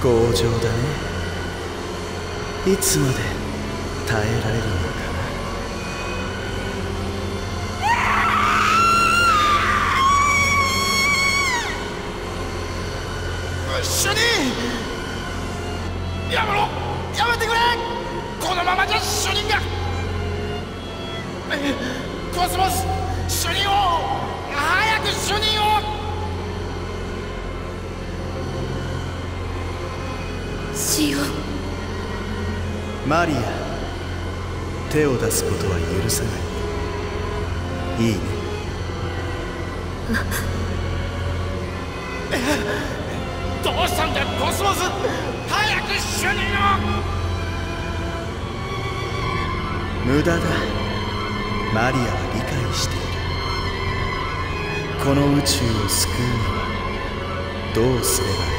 強情だね。いつまで耐えられるのかな。主任やめろ。やめてくれ。このままじゃ主任が。コスモス主任を早く主任をシオンマリア手を出すことは許さない。いいね。どうしたんだコスモス。早く主任を無駄だ。マリアは理解している。この宇宙を救うにはどうすればいい？